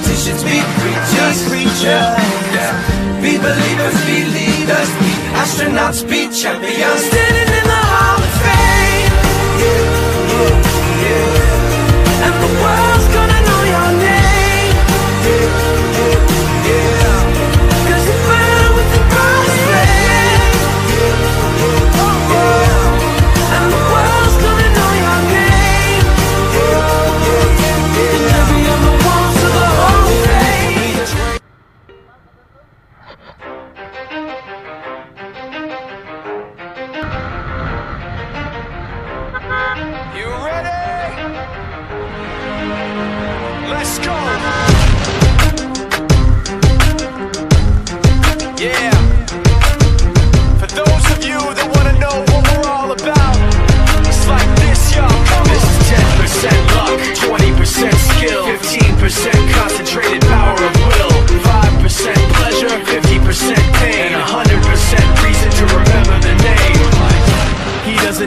politicians, be preachers, preachers. Yeah. Be believers, be leaders, be astronauts, be champions. Let's go. Yeah. For those of you that want to know what we're all about, it's like this, y'all. This is 10% luck, 20% skill, 15% concentrated power of will, 5% pleasure, 50%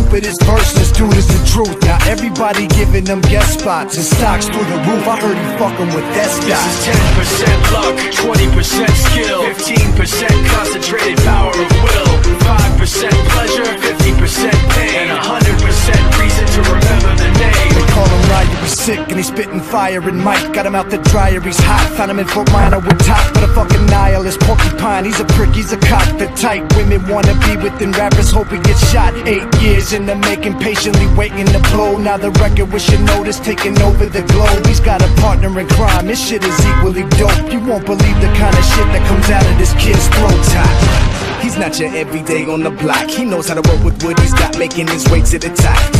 stupidest verse, this dude is the truth. Now everybody giving them guest spots and stocks through the roof. I heard he fucking with that This is 10% luck, 20% skill, 15% concentrated power of will, 5% pleasure, 50% pain, and 100% reason to remember the name. They call him Ryu, he's sick and he's spitting fire and Mike got him out the dryer, he's hot. Found him in Fort Minor with Tak, but a fucking nihilist porcupine. He's a prick, he's a cock. The type women wanna be within rappers, hope he gets shot. Eight years in the making, patiently waiting to blow. Now the record with notice taking over the globe. He's got a partner in crime, this shit is equally dope. You won't believe the kind of shit that comes out of this kid's throat. Tak. He's not your everyday on the block. He knows how to work with what he's got, making his way to the top.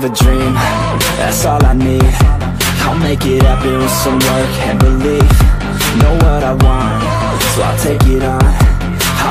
have a dream, that's all I need. I'll make it happen with some work and belief. Know what I want, so I'll take it on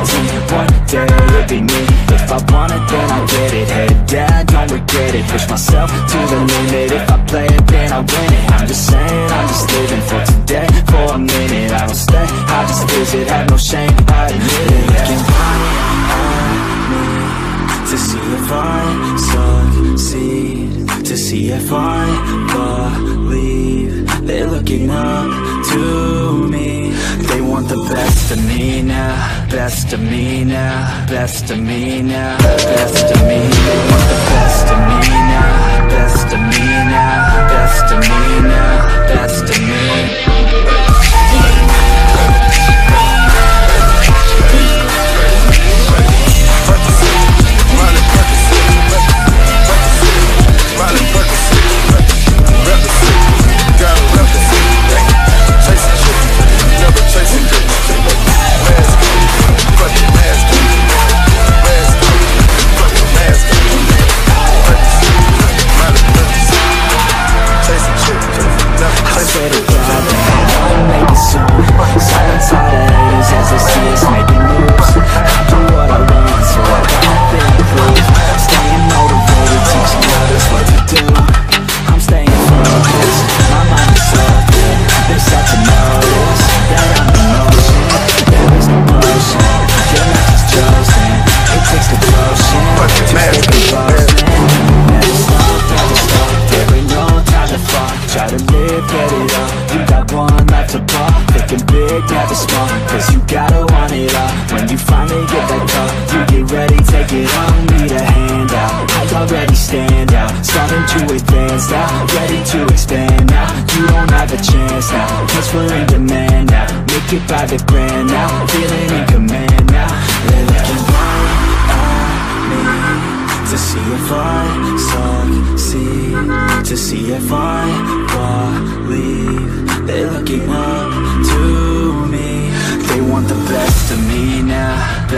as One day, it'll be me If I want it, then I'll get it. Head down, don't regret it. Push myself to the limit. If I play it, then I win it. I'm just saying, I'm just living for today. For a minute, I don't stay. I just visit, have no shame. I admit it. Looking right at me To see if I succeed. To see if I believe They're looking up to want the best of me now Best of me now Best of me now Best of me. Want the best of me now Best of me now Best of me now Best of me to advance now, ready to expand now. You don't have a chance now, cause we're in demand now. Make it by the grand now, feeling in command now. They're looking right at me to see if I succeed. To see if I believe They're looking up to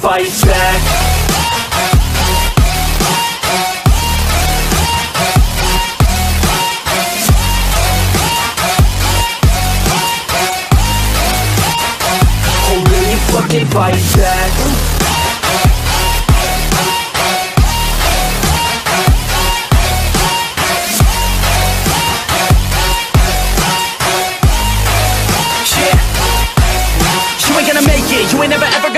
fight back. Oh, fucking fight back.